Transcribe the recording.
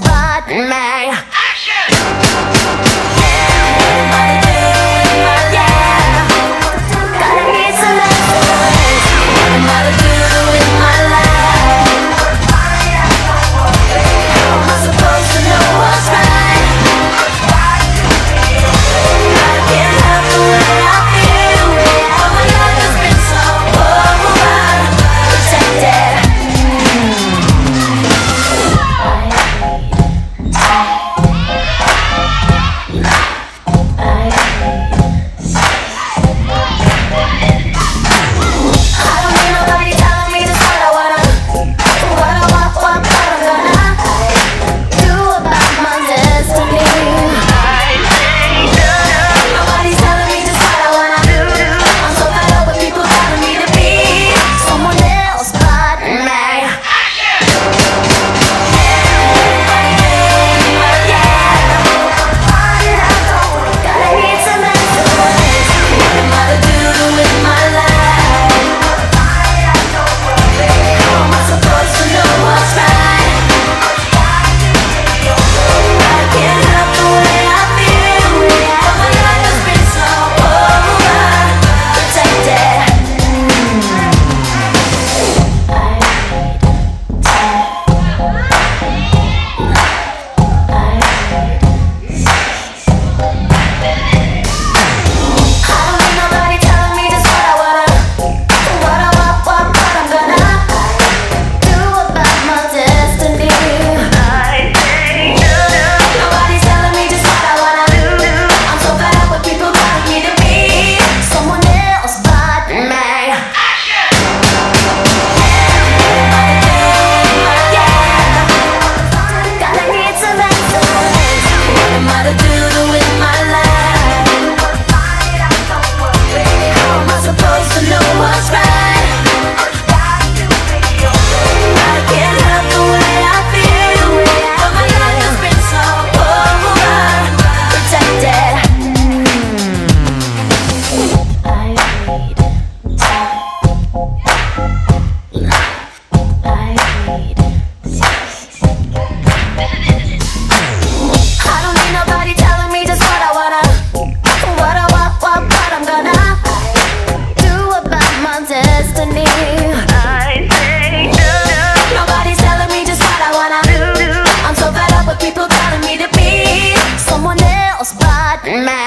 but me. Anna